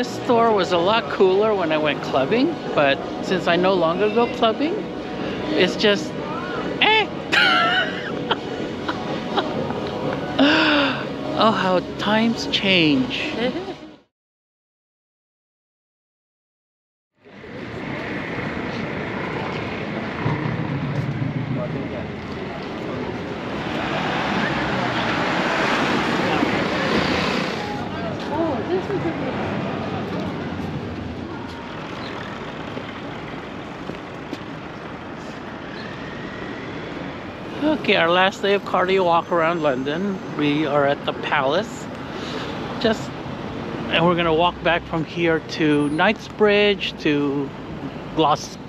This store was a lot cooler when I went clubbing, but since I no longer go clubbing, it's just eh. oh, how times change. Okay, our last day of cardio walk around London. We are at the Palace. Just and we're gonna walk back from here to Knightsbridge to Gloucester.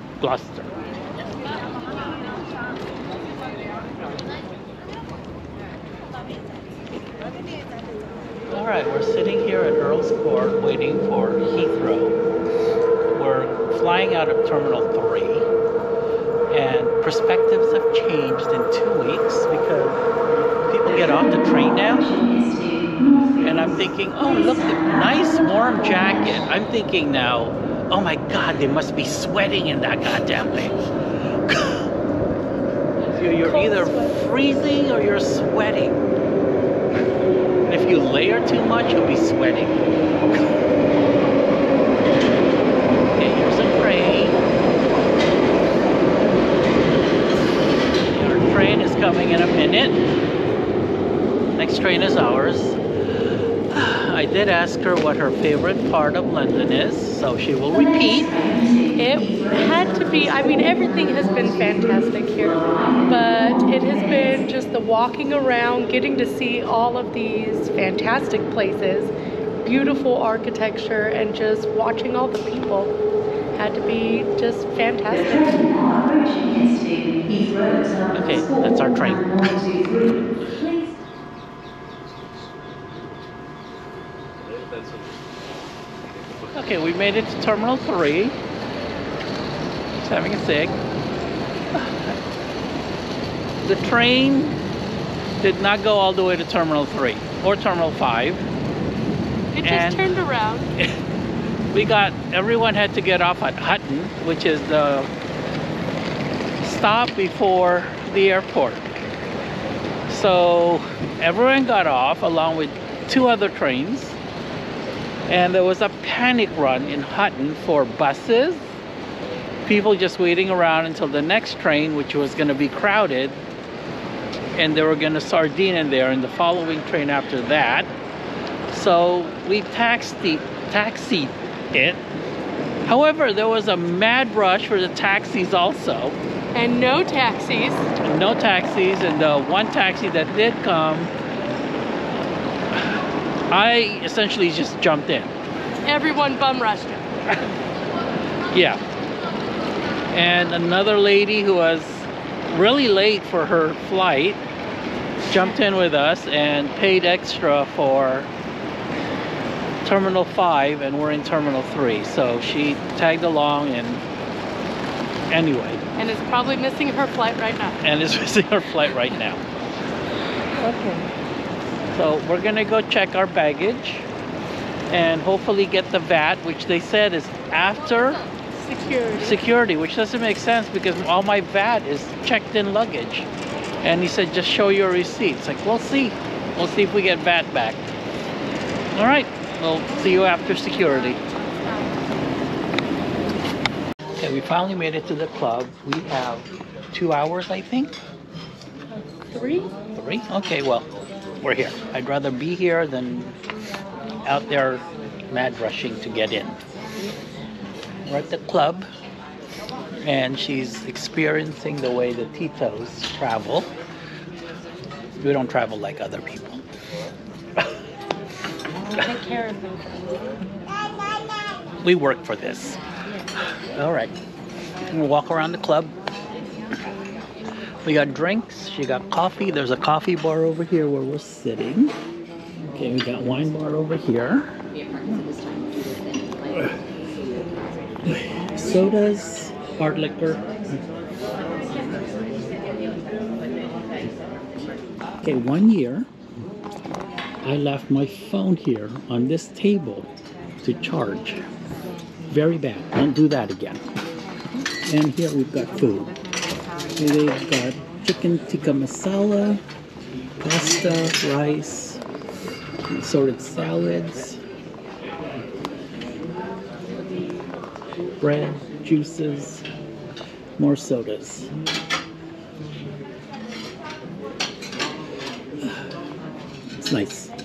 All right, we're sitting here at Earl's Court waiting for Heathrow. We're flying out of Terminal 3 and perspectives have changed in two weeks because people get off the train now. And i'm thinking oh look the nice warm jacket. I'm thinking now oh my god they must be sweating in that goddamn thing. You're, you're either freezing or you're sweating. And if you layer too much you'll be sweating okay here's a train Our train is coming in a minute. Next train is ours. I did ask her what her favorite part of London is, so she will repeat. It had to be, I mean, everything has been fantastic here, but it has been just the walking around, getting to see all of these fantastic places, beautiful architecture, and just watching all the people. Had to be just fantastic. Okay, that's our train. Okay, we made it to Terminal 3. Just having a cig. The train did not go all the way to Terminal 3 or Terminal 5. It And- just turned around. we got everyone had to get off at Hatton, which is the stop before the airport. So everyone got off along with two other trains, and there was a panic run in Hatton for buses. People just waiting around until the next train, which was going to be crowded, and they were going to sardine in there in the following train after that. So we taxied, taxied it. However, there was a mad rush for the taxis also. And no taxis. No taxis, and the one taxi that did come, I essentially just jumped in. Everyone bum rushed it. Yeah. And another lady who was really late for her flight jumped in with us and paid extra for Terminal 5 and we're in Terminal 3. So she tagged along and anyway, And is probably missing her flight right now. and is missing her flight right now. Okay. So we're gonna go check our baggage and hopefully get the VAT, which they said is after Security. security, which doesn't make sense because all my VAT is checked in luggage. And he said, just show your receipt. It's like, we'll see. We'll see if we get VAT back. All right, we'll see you after security. Okay, we finally made it to the club. We have two hours, I think. Three? Three? Okay, well, we're here. I'd rather be here than out there mad rushing to get in. We're at the club, and she's experiencing the way the Titos travel. We don't travel like other people. Take care of them. We work for this. All right. We'll walk around the club. We got drinks. She got coffee. There's a coffee bar over here where we're sitting. Okay, we got wine bar over here. Sodas, hard liquor. Okay, one year I left my phone here on this table to charge. Very bad. Don't do that again. And here we've got food. They've got chicken tikka masala, pasta, rice, assorted salads, bread, juices, more sodas. It's nice.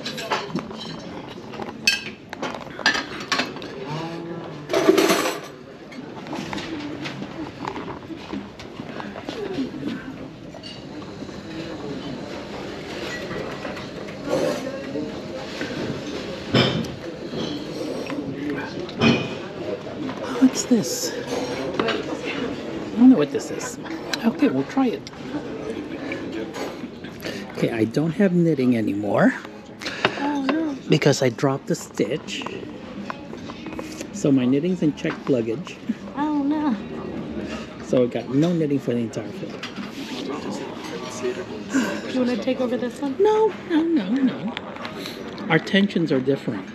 What's this? I don't know what this is. Okay, we'll try it. Okay, I don't have knitting anymore Oh no. because I dropped a stitch. So my knitting's in checked luggage. Oh no. So I got no knitting for the entire flight. Do you want to take over this one? No, no, no, no. Our tensions are different.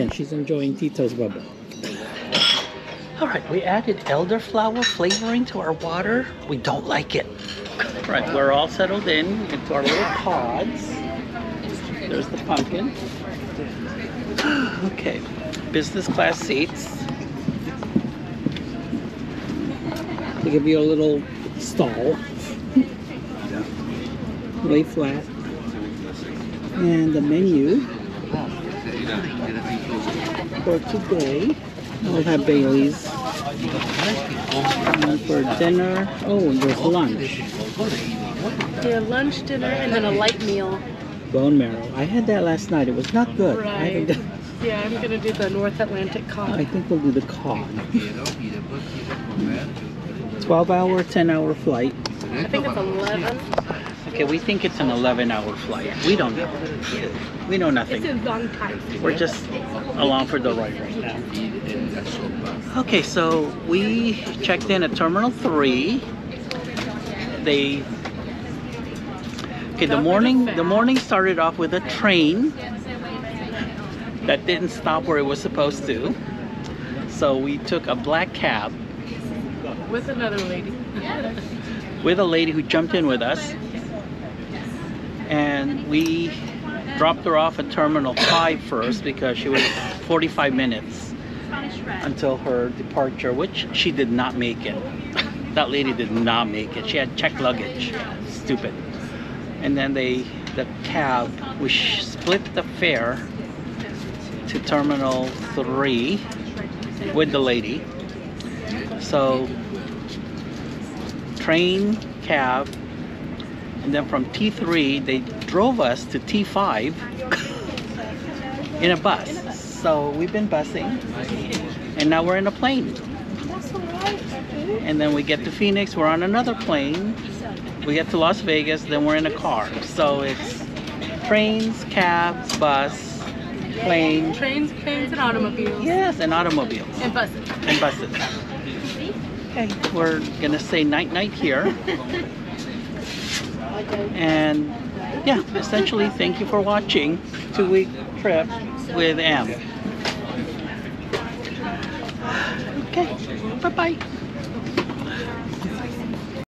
Again, she's enjoying Tito's bubble. All right, we added elderflower flavoring to our water. We don't like it. Right, we're all settled in into our little pods. There's the pumpkin. Okay, business class seats. They give you a little stall. Lay flat. And the menu for today, we'll have Bailey's. And for dinner, oh, there's lunch. Yeah, lunch, dinner, and then a light meal. Bone marrow. I had that last night. It was not good. Right. Yeah, I'm gonna do the North Atlantic cod. I think we'll do the cod. 12 hour, 10 hour flight. I think it's 11. Okay, we think it's an 11 hour flight. We don't know. We know nothing. It's a long time. We're just along for the ride right now. Okay, so we checked in at Terminal 3. They Okay, the morning the morning started off with a train that didn't stop where it was supposed to. So we took a black cab With another lady. with a lady who jumped in with us. And we dropped her off at Terminal 5 first because she was 45 minutes until her departure, which she did not make it. that lady did not make it. She had checked luggage. Stupid. And then they, the cab, we split the fare to Terminal 3 with the lady. So train, cab, and then from T3 they drove us to T5 in a bus. So we've been busing, and now we're in a plane. And then we get to Phoenix, we're on another plane. We get to Las Vegas, then we're in a car. So it's trains, cabs, bus, plane, Trains, planes, and automobiles. yes, and automobiles And buses. and buses. Okay, we're gonna say night night here. And yeah, essentially, thank you for watching two week trip with Em. Okay, bye bye.